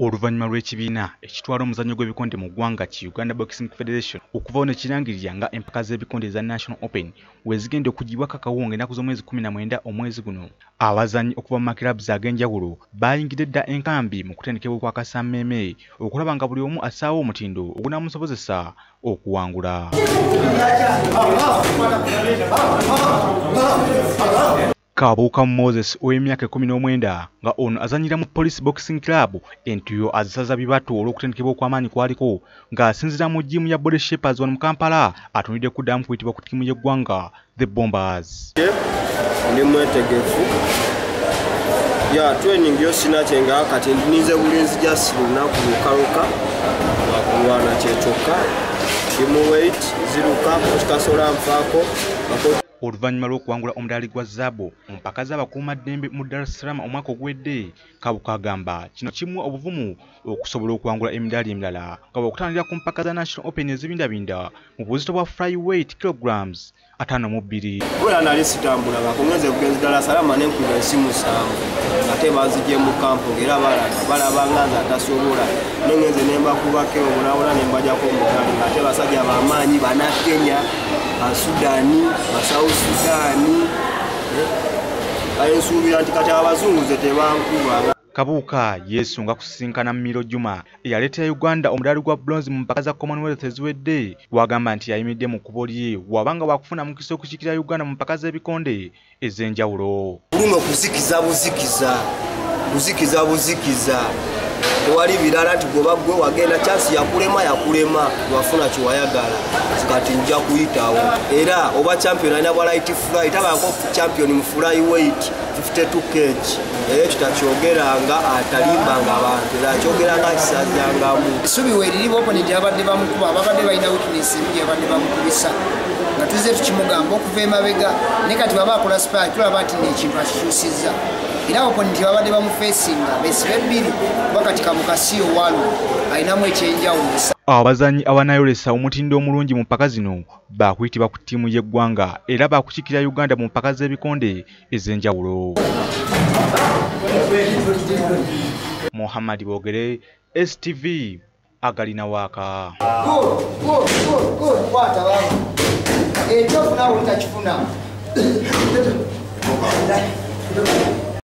oluvannyuma lw'ekibiina ekitwala omuzannyo gw'ebikonde mu ggwanga ki uganda boxing federation okuvawo ne kirangirira nga empaka z'ebikonde eza national open we zigenda okugibwako akawunga ennaku z'omwezi 19 omwezi guno. Abazannyi okuva mu makirabs ag'enjawulo baayingidde dda enkambi mu kutendekebwa kwa kasammeme okulaba nga buli omu assaawo omutindo ogunaamusobozesa okuwangula kabuuka moses ow'emyaka ekumi n'omwenda nga ono azanyira mu police boxing club entuyo azisaza bibatu olw'okutendekebwa okw'amaanyi kwaliko ng'asinziira mu jjimu ya body shapers wano mu kampala atunidde kuddamu kuyitibwa ku ttiimu y'eggwanga the bombers. Ndi mwetegefu. Ya training yo sinakyenga kati ndinize bulinzi just lunaku lukaluka lwakulwana kyekyokka kimu weight ziruka kikasola nfaako oluvannyuma lw'okuwangula omudaali gwa zaabo mu mpaka z'abakuumaddembe mu dar es salaam omwaka ogwedde kabuka agamba kino kimuwa obuvumu okusobola okuwangula emidaali emirala nga bw'okutandira ku mpaka za national open ezibindabinda mu buzito bwa flyweight kilograms ataano mu bbiri. Bwera nali sitambulangako ngenze bugenzi ddala salama nenkwiga ensi musanvu ate banzigye mu kampu ngaera balaga balabanga nze atasobola. Nengenze nembakubako obulawula nembajako omugali ngaate basajja bamaanyi banakenya basudani basouth sudani ensuubira nti kati abazungu ze tebankuba. Kabuuka yeesunga kusisinkana miro juma eyaleetera uganda omudaali gwa bronze mu mpaka za commonwealth eziwedde wagamba nti yayimiridde mu kkubo lye wabanga wakufuna mukisa okukiikirira uganda mu mpaka z'ebikonde ez'enjawulo. Bulumi okuzikiza buzikiza buzikiza buzikiza tewali birala nti gwe baggwe wagenda kyansi yakulema yakulema wafuna kyewayagala kati nja kuyitawo. Era oba champion alina bwa light fly tabanko champion mu fly weight 52 kg. Era ekyo takyogeranga atalimbanga abantu. Era akyogeranga kisazangamu essubi weeririba oponenti abadde bamukuba. Ababadde balina weakness emu gyebadde bamukubisa. Nga tuzze tukimugamba okuva emabega naye kati baba akola spy tulaba nti nekintu akikyusizza era oponenti babadde bamufeesinga besibe ebbiri kuba kati kamukasiyo walo alinamu ekyenjawulo. Abazannyi abanayolesa omutindo omulungi mu mpaka zino baakuyitibwa ku ttiimu y'eggwanga era baakukikira uganda mu mpaka z'ebikonde ez'enjawulo. Muhammadi boogere stv agalina waaka. Ekyofunawo takifuna